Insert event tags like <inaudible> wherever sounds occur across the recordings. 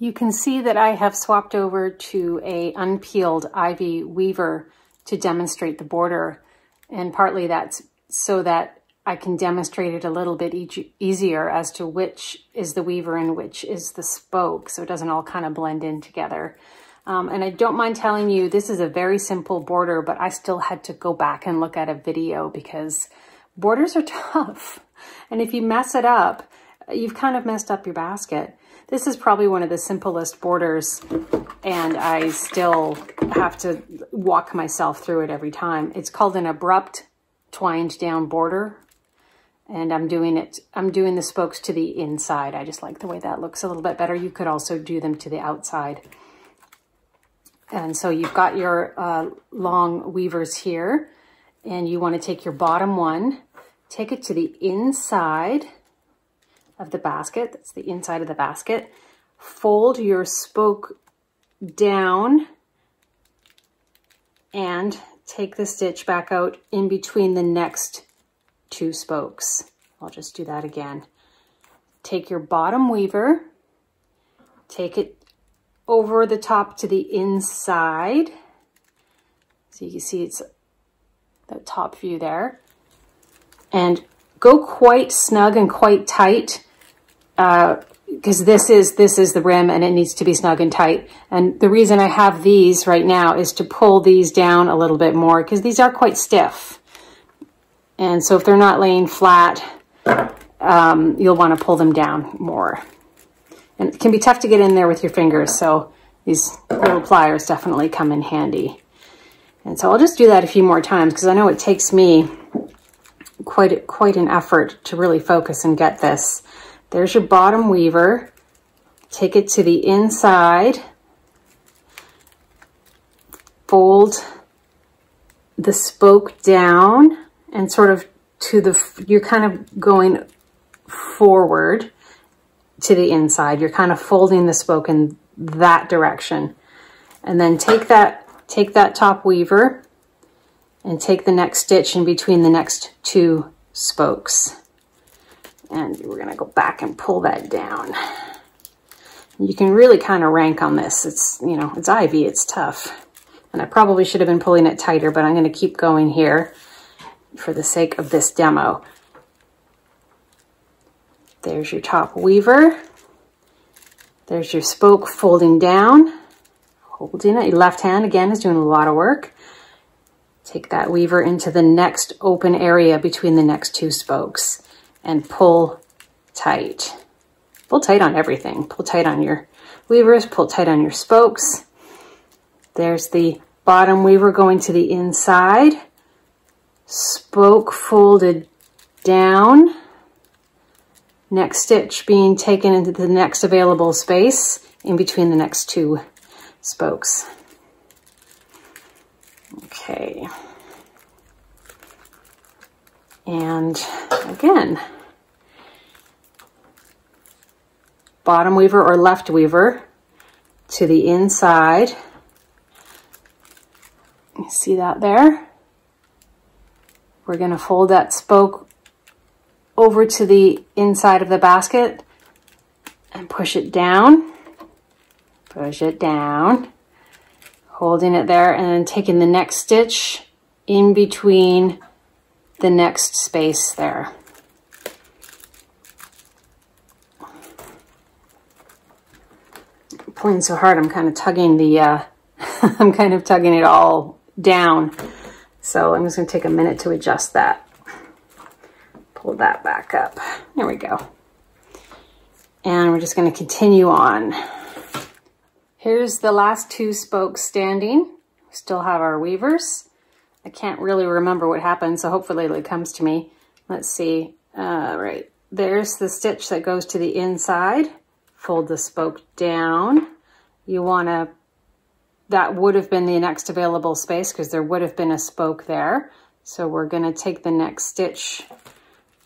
You can see that I have swapped over to a unpeeled ivy weaver to demonstrate the border. And partly that's so that I can demonstrate it a little bit e easier as to which is the weaver and which is the spoke. So it doesn't all kind of blend in together. Um, and I don't mind telling you, this is a very simple border, but I still had to go back and look at a video because borders are <laughs> tough. And if you mess it up, you've kind of messed up your basket. This is probably one of the simplest borders and I still have to walk myself through it every time. It's called an abrupt twined down border and I'm doing it, I'm doing the spokes to the inside. I just like the way that looks a little bit better. You could also do them to the outside. And so you've got your uh, long weavers here and you want to take your bottom one, take it to the inside of the basket. That's the inside of the basket. Fold your spoke down and take the stitch back out in between the next two spokes. I'll just do that again. Take your bottom weaver, take it over the top to the inside. So you can see it's the top view there. And go quite snug and quite tight because uh, this is this is the rim and it needs to be snug and tight. And the reason I have these right now is to pull these down a little bit more because these are quite stiff. And so if they're not laying flat, um, you'll want to pull them down more. And it can be tough to get in there with your fingers, so these little pliers definitely come in handy. And so I'll just do that a few more times because I know it takes me quite, quite an effort to really focus and get this. There's your bottom weaver. Take it to the inside. Fold the spoke down and sort of to the, you're kind of going forward to the inside. You're kind of folding the spoke in that direction. And then take that, take that top weaver and take the next stitch in between the next two spokes. And we're gonna go back and pull that down. You can really kind of rank on this. It's, you know, it's ivy, it's tough. And I probably should have been pulling it tighter, but I'm gonna keep going here for the sake of this demo. There's your top weaver. There's your spoke folding down, holding it. Your left hand, again, is doing a lot of work. Take that weaver into the next open area between the next two spokes and pull tight. Pull tight on everything. Pull tight on your weavers, pull tight on your spokes. There's the bottom weaver going to the inside. Spoke folded down. Next stitch being taken into the next available space in between the next two spokes. Okay. And again, bottom weaver or left weaver to the inside. You see that there? We're going to fold that spoke over to the inside of the basket and push it down. Push it down. Holding it there and then taking the next stitch in between the next space there. pulling so hard, I'm kind of tugging the, uh, <laughs> I'm kind of tugging it all down. So I'm just gonna take a minute to adjust that. Pull that back up. There we go. And we're just gonna continue on. Here's the last two spokes standing. Still have our weavers. I can't really remember what happened, so hopefully it comes to me. Let's see. Uh, right there's the stitch that goes to the inside. Fold the spoke down. You want to, that would have been the next available space because there would have been a spoke there. So we're going to take the next stitch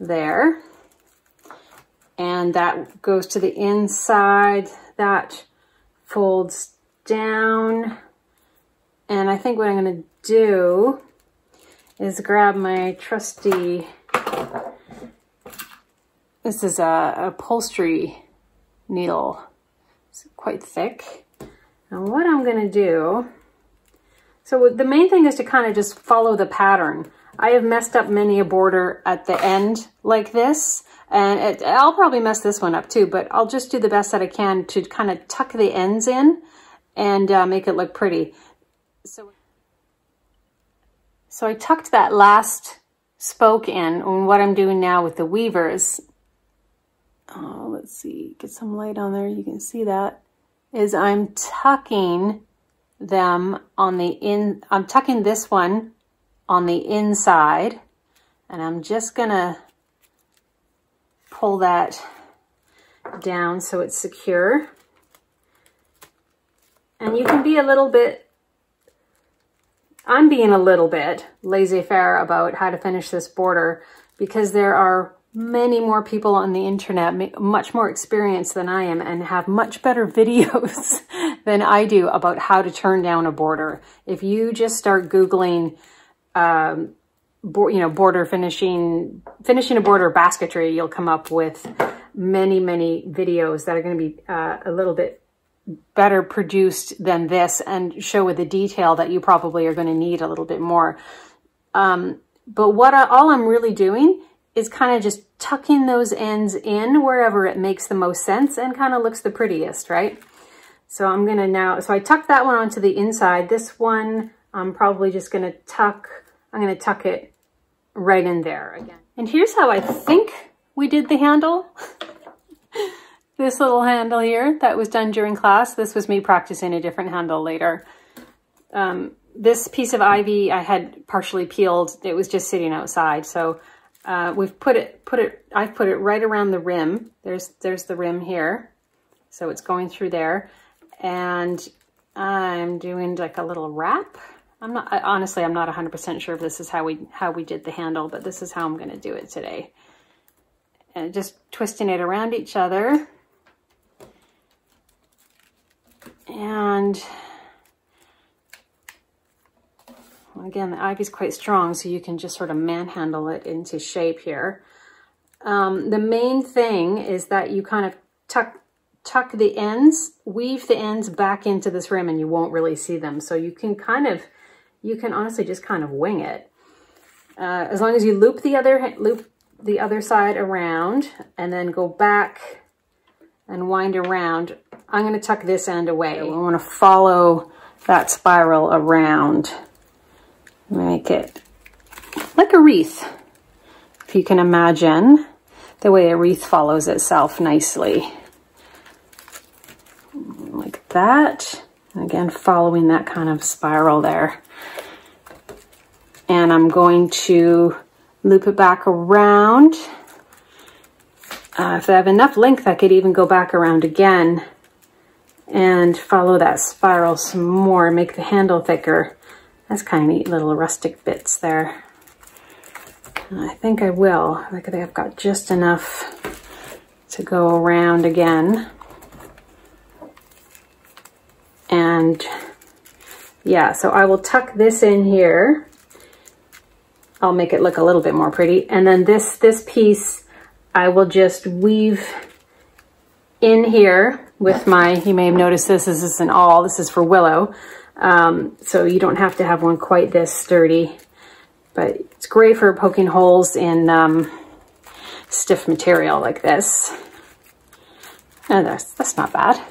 there. And that goes to the inside. That folds down. And I think what I'm to do is grab my trusty, this is a upholstery needle. It's quite thick. And what I'm gonna do, so the main thing is to kind of just follow the pattern. I have messed up many a border at the end like this, and it, I'll probably mess this one up too, but I'll just do the best that I can to kind of tuck the ends in and uh, make it look pretty. So, so I tucked that last spoke in, and what I'm doing now with the weavers, oh, let's see, get some light on there, you can see that, is I'm tucking them on the in, I'm tucking this one on the inside, and I'm just gonna pull that down so it's secure. And you can be a little bit, I'm being a little bit laissez-faire about how to finish this border because there are many more people on the internet, much more experienced than I am and have much better <laughs> videos than I do about how to turn down a border. If you just start Googling, um, you know, border finishing, finishing a border basketry, you'll come up with many, many videos that are going to be uh, a little bit better produced than this and show with the detail that you probably are going to need a little bit more. Um, but what I, all I'm really doing is kind of just tucking those ends in wherever it makes the most sense and kind of looks the prettiest, right? So I'm going to now, so I tucked that one onto the inside. This one, I'm probably just going to tuck, I'm going to tuck it right in there again. And here's how I think we did the handle. <laughs> this little handle here that was done during class. This was me practicing a different handle later. Um, this piece of ivy I had partially peeled. It was just sitting outside. So uh, we've put it, put it, I've put it right around the rim. There's, there's the rim here. So it's going through there. And I'm doing like a little wrap. I'm not, honestly, I'm not 100% sure if this is how we, how we did the handle, but this is how I'm going to do it today. And just twisting it around each other. And again, the ivy is quite strong, so you can just sort of manhandle it into shape here. Um, the main thing is that you kind of tuck tuck the ends, weave the ends back into this rim and you won't really see them. So you can kind of, you can honestly just kind of wing it. Uh, as long as you loop the other loop the other side around and then go back and wind around, I'm going to tuck this end away. We want to follow that spiral around. Make it like a wreath, if you can imagine the way a wreath follows itself nicely. Like that. Again, following that kind of spiral there. And I'm going to loop it back around. Uh, if I have enough length, I could even go back around again and follow that spiral some more, make the handle thicker. That's kind of neat little rustic bits there. And I think I will. I think I've got just enough to go around again. And yeah, so I will tuck this in here. I'll make it look a little bit more pretty. And then this, this piece, I will just weave in here with my, you may have noticed this, this is an awl, this is for willow. Um, so you don't have to have one quite this sturdy, but it's great for poking holes in um, stiff material like this. And that's, that's not bad.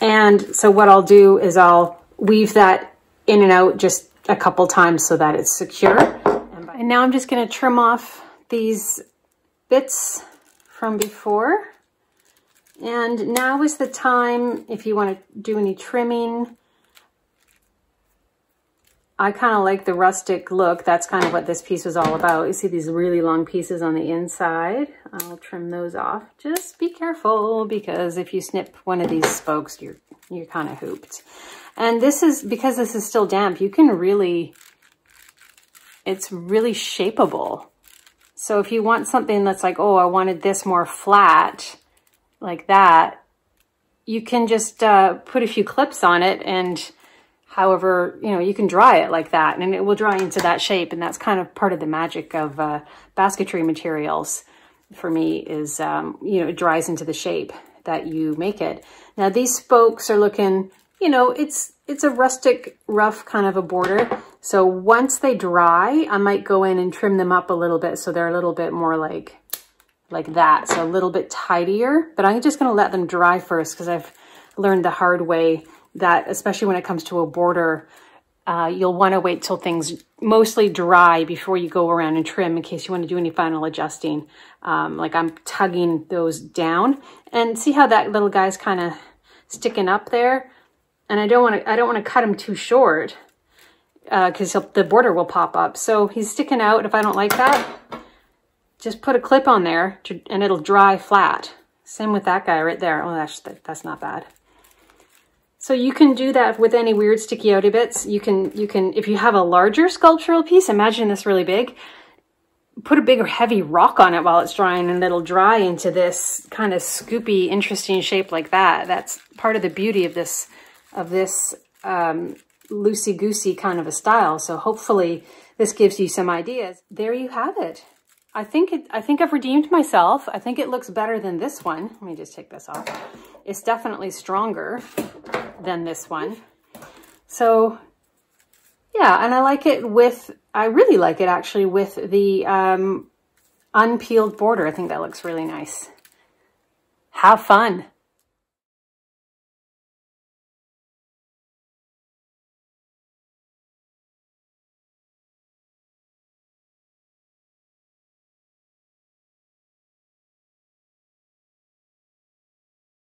And so what I'll do is I'll weave that in and out just a couple times so that it's secure. And now I'm just gonna trim off these bits from before. And now is the time, if you want to do any trimming, I kind of like the rustic look. That's kind of what this piece was all about. You see these really long pieces on the inside. I'll trim those off. Just be careful because if you snip one of these spokes, you're, you're kind of hooped. And this is, because this is still damp, you can really, it's really shapeable. So if you want something that's like, oh, I wanted this more flat, like that, you can just uh, put a few clips on it and however, you know, you can dry it like that and it will dry into that shape. And that's kind of part of the magic of uh, basketry materials for me is, um, you know, it dries into the shape. that you make it. Now these spokes are looking, you know, it's it's a rustic, rough kind of a border. So once they dry, I might go in and trim them up a little bit so they're a little bit more like like that. So a little bit tidier, but I'm just gonna let them dry first because I've learned the hard way that especially when it comes to a border, uh, you'll wanna wait till things mostly dry before you go around and trim in case you wanna do any final adjusting. Um, like I'm tugging those down and see how that little guy's kind of sticking up there. And I don't want to, I don't want to cut him too short because uh, the border will pop up. So he's sticking out. If I don't like that, just put a clip on there to, and it'll dry flat. Same with that guy right there. Oh, that's, that's not bad. So you can do that with any weird sticky outy bits. You can, you can, if you have a larger sculptural piece, imagine this really big, put a big heavy rock on it while it's drying and it'll dry into this kind of scoopy, interesting shape like that. That's part of the beauty of this, of this um, loosey-goosey kind of a style. So hopefully this gives you some ideas. There you have it. I think it, I think I've redeemed myself. I think it looks better than this one. Let me just take this off. It's definitely stronger than this one. So yeah, and I like it with, I really like it actually with the um, unpeeled border. I think that looks really nice. Have fun.